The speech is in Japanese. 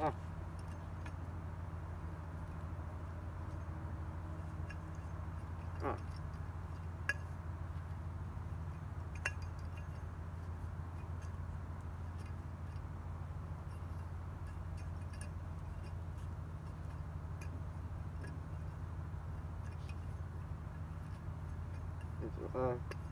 あ。あ。あ。